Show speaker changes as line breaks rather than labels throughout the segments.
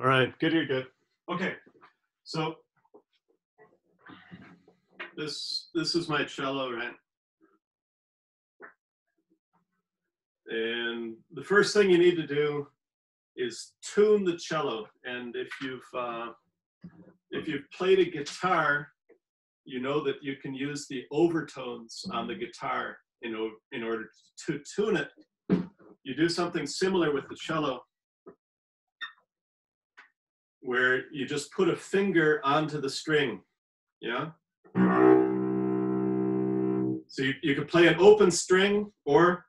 All right, good, you're good. Okay, so this this is my cello, right? And the first thing you need to do is tune the cello. And if you've uh, if you've played a guitar, you know that you can use the overtones on the guitar in, in order to tune it. You do something similar with the cello, where you just put a finger onto the string, yeah? So you, you could play an open string or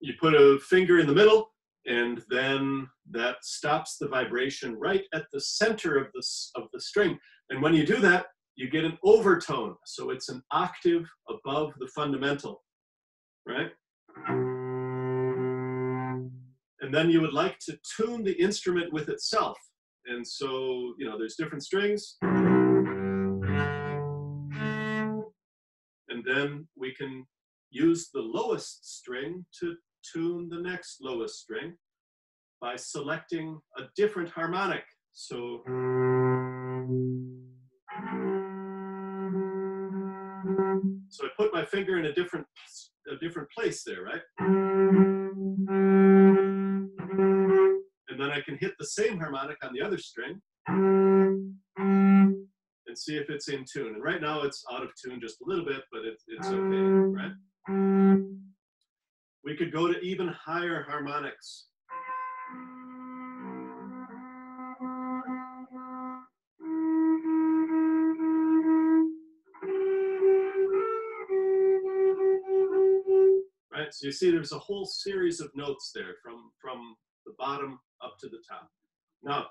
you put a finger in the middle and then that stops the vibration right at the center of the, of the string. And when you do that, you get an overtone. So it's an octave above the fundamental, right? And then you would like to tune the instrument with itself. And so, you know, there's different strings. And then we can use the lowest string to tune the next lowest string by selecting a different harmonic. So so I put my finger in a different a different place there, right? And then I can hit the same harmonic on the other string and see if it's in tune. And right now it's out of tune just a little bit, but it's it's okay, right? We could go to even higher harmonics. So you see there's a whole series of notes there from, from the bottom up to the top. Now,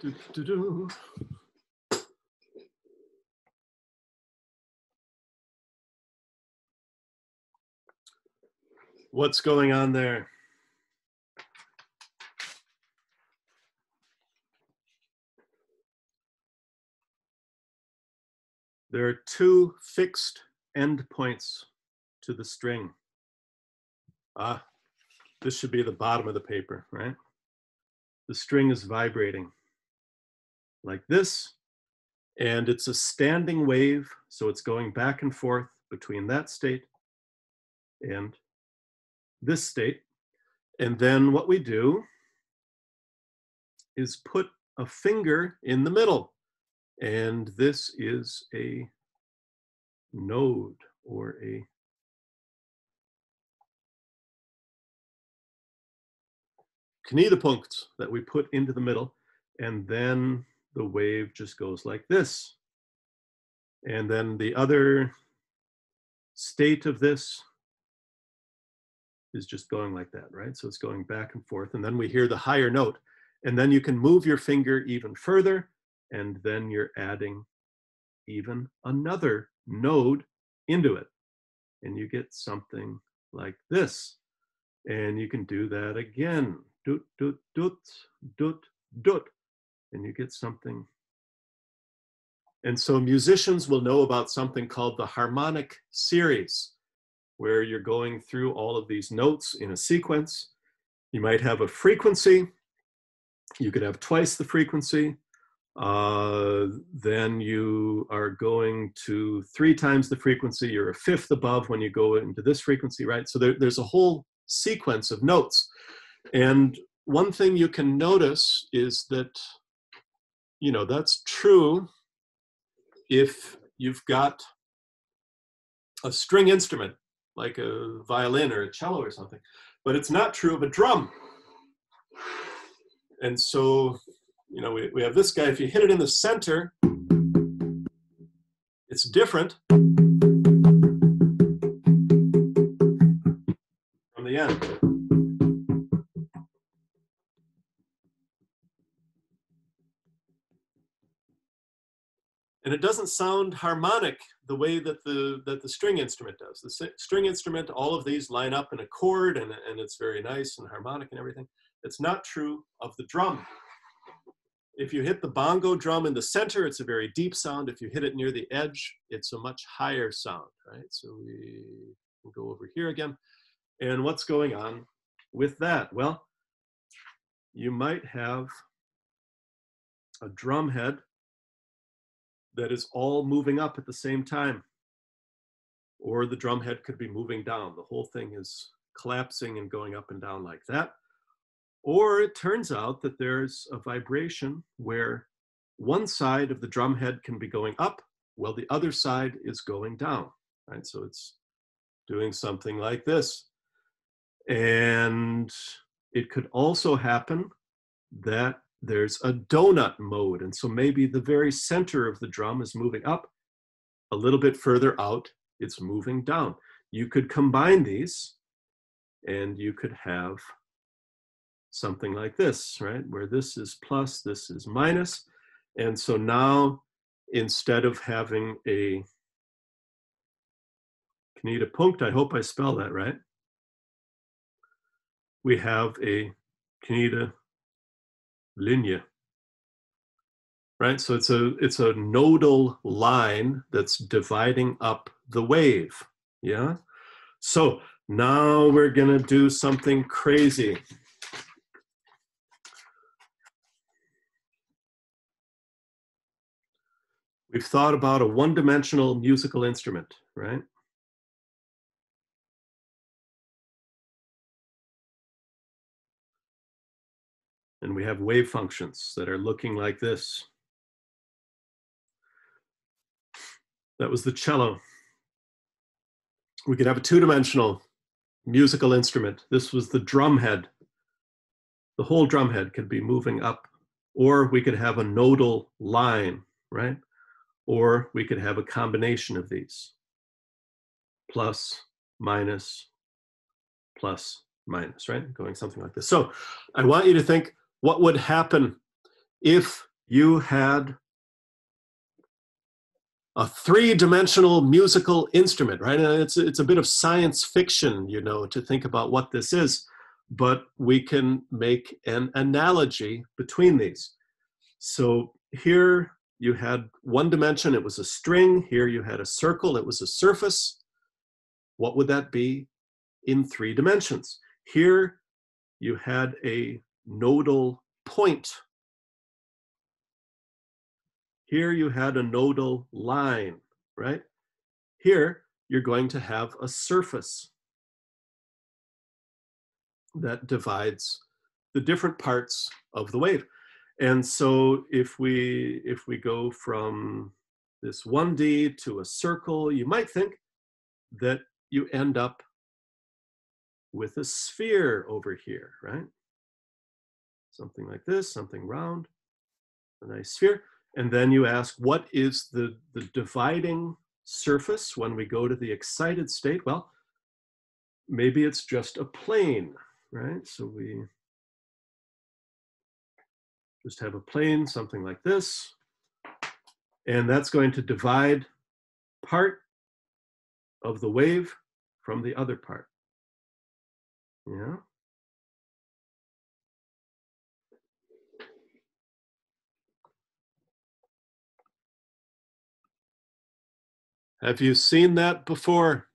do, do, do. What's going on there? There are two fixed endpoints to the string. Ah, this should be the bottom of the paper, right? The string is vibrating like this, and it's a standing wave, so it's going back and forth between that state and this state. And then what we do is put a finger in the middle. And this is a node or a Knotenpunkt that we put into the middle. And then the wave just goes like this. And then the other state of this is just going like that, right? So it's going back and forth. And then we hear the higher note. And then you can move your finger even further. And then you're adding even another node into it. And you get something like this. And you can do that again. Doot, doot, doot, doot, doot. And you get something. And so musicians will know about something called the harmonic series where you're going through all of these notes in a sequence. You might have a frequency. You could have twice the frequency. Uh, then you are going to three times the frequency. You're a fifth above when you go into this frequency, right? So there, there's a whole sequence of notes. And one thing you can notice is that, you know, that's true if you've got a string instrument like a violin or a cello or something, but it's not true of a drum. And so, you know, we, we have this guy, if you hit it in the center, it's different from the end. And it doesn't sound harmonic the way that the that the string instrument does. The string instrument, all of these line up in a chord, and and it's very nice and harmonic and everything. It's not true of the drum. If you hit the bongo drum in the center, it's a very deep sound. If you hit it near the edge, it's a much higher sound, right? So we can go over here again. And what's going on with that? Well, you might have a drum head that is all moving up at the same time. Or the drum head could be moving down. The whole thing is collapsing and going up and down like that. Or it turns out that there's a vibration where one side of the drum head can be going up while the other side is going down, right? So it's doing something like this. And it could also happen that there's a donut mode. And so maybe the very center of the drum is moving up, a little bit further out, it's moving down. You could combine these and you could have something like this, right? Where this is plus, this is minus. And so now instead of having a Knotenpunkt, I hope I spell that right, we have a Knita linear. Right, so it's a it's a nodal line that's dividing up the wave. Yeah. So now we're gonna do something crazy. We've thought about a one-dimensional musical instrument, right? And we have wave functions that are looking like this. That was the cello. We could have a two-dimensional musical instrument. This was the drum head. The whole drum head could be moving up, or we could have a nodal line, right? Or we could have a combination of these, plus, minus, plus, minus, right? Going something like this. So I want you to think what would happen if you had a three-dimensional musical instrument, right? And it's it's a bit of science fiction, you know, to think about what this is, but we can make an analogy between these. So here you had one dimension, it was a string. Here you had a circle, it was a surface. What would that be in three dimensions? Here you had a nodal point. Here you had a nodal line, right? Here you're going to have a surface that divides the different parts of the wave. And so if we if we go from this 1D to a circle, you might think that you end up with a sphere over here, right? something like this, something round, a nice sphere. And then you ask, what is the, the dividing surface when we go to the excited state? Well, maybe it's just a plane, right? So we just have a plane, something like this. And that's going to divide part of the wave from the other part. Yeah. Have you seen that before?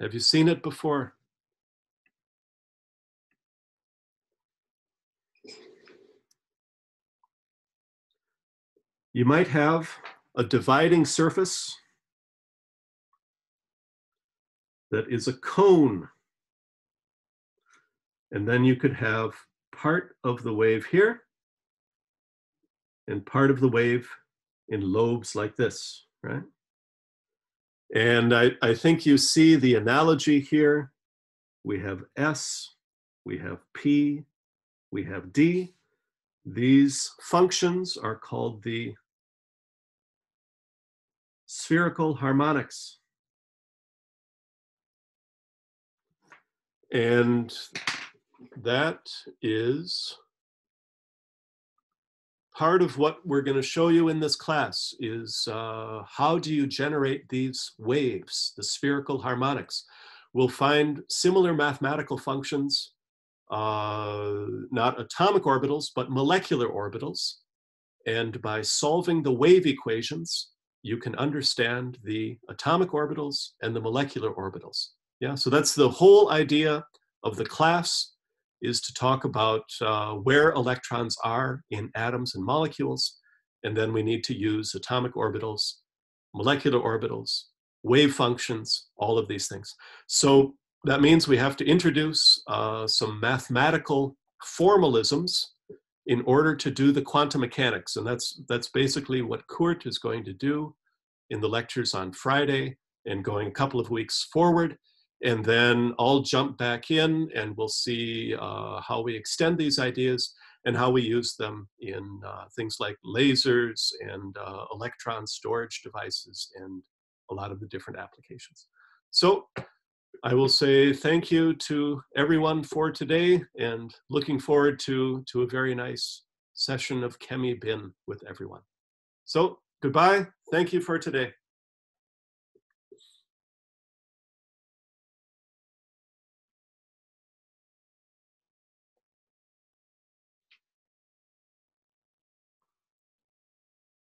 Have you seen it before? You might have a dividing surface that is a cone. And then you could have part of the wave here and part of the wave in lobes like this, right? And I, I think you see the analogy here. We have S, we have P, we have D. These functions are called the spherical harmonics. And that is part of what we're going to show you in this class is uh, how do you generate these waves, the spherical harmonics. We'll find similar mathematical functions uh, not atomic orbitals, but molecular orbitals. And by solving the wave equations, you can understand the atomic orbitals and the molecular orbitals. Yeah, so that's the whole idea of the class is to talk about uh, where electrons are in atoms and molecules. And then we need to use atomic orbitals, molecular orbitals, wave functions, all of these things. So that means we have to introduce uh, some mathematical formalisms in order to do the quantum mechanics. And that's, that's basically what Kurt is going to do in the lectures on Friday and going a couple of weeks forward. And then I'll jump back in and we'll see uh, how we extend these ideas and how we use them in uh, things like lasers and uh, electron storage devices and a lot of the different applications. So I will say thank you to everyone for today and looking forward to, to a very nice session of Chemi Bin with everyone. So goodbye. Thank you for today.